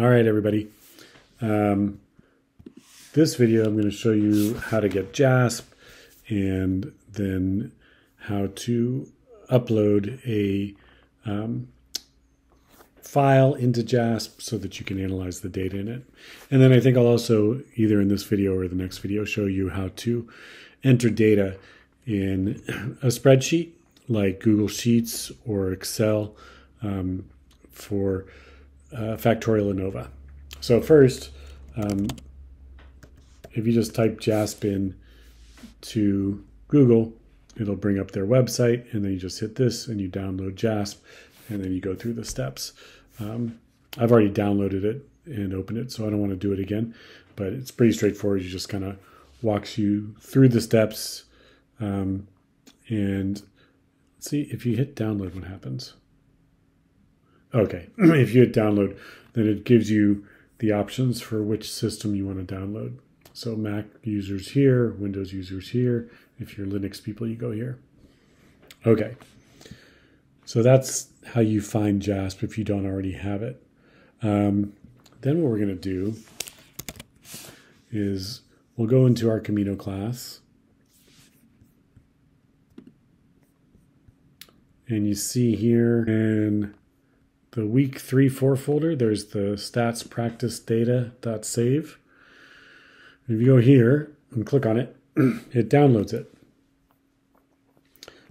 All right, everybody. Um, this video, I'm going to show you how to get JASP and then how to upload a um, file into JASP so that you can analyze the data in it. And then I think I'll also, either in this video or the next video, show you how to enter data in a spreadsheet like Google Sheets or Excel um, for uh, Factorial ANOVA. So first, um, if you just type JASP in to Google, it'll bring up their website, and then you just hit this and you download JASP, and then you go through the steps. Um, I've already downloaded it and opened it, so I don't want to do it again, but it's pretty straightforward. You just kind of walks you through the steps, um, and see if you hit download, what happens. Okay, if you hit download, then it gives you the options for which system you want to download. So Mac users here, Windows users here. If you're Linux people, you go here. Okay. So that's how you find JASP if you don't already have it. Um, then what we're going to do is we'll go into our Camino class. And you see here in the week three, four folder, there's the stats practice data.save. If you go here and click on it, it downloads it.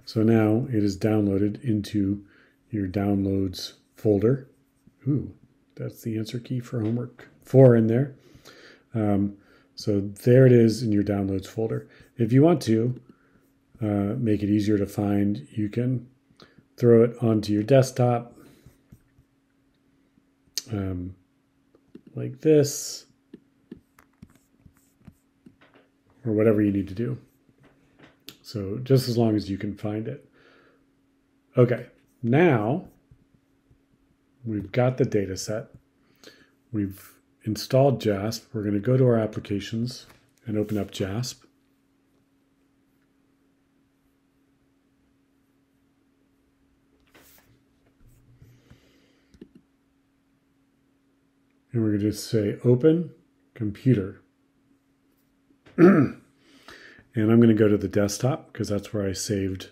So now it is downloaded into your downloads folder. Ooh, that's the answer key for homework four in there. Um, so there it is in your downloads folder. If you want to uh, make it easier to find, you can throw it onto your desktop um, like this, or whatever you need to do. So just as long as you can find it. Okay, now we've got the data set. We've installed JASP. We're going to go to our applications and open up JASP. And we're going to JASP say open computer. and I'm going to go to the desktop because that's where I saved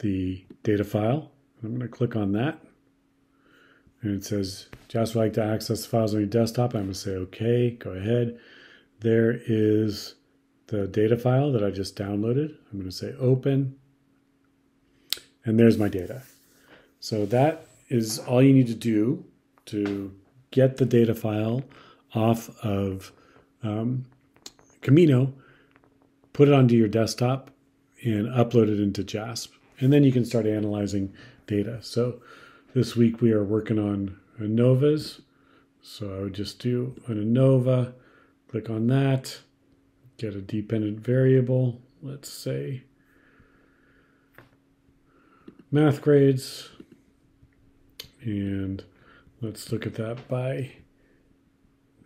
the data file. I'm going to click on that. And it says, just like to access files on your desktop. I'm going to say, okay, go ahead. There is the data file that I just downloaded. I'm going to say open. And there's my data. So that is all you need to do to get the data file off of um, Camino, put it onto your desktop, and upload it into JASP. And then you can start analyzing data. So this week we are working on ANOVAs. So I would just do an ANOVA, click on that, get a dependent variable, let's say math grades, and let's look at that by,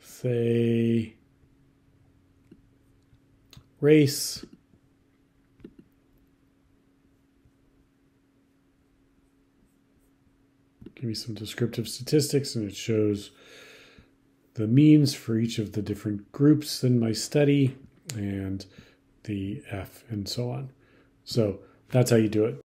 say, race. give me some descriptive statistics and it shows the means for each of the different groups in my study and the F and so on. So that's how you do it.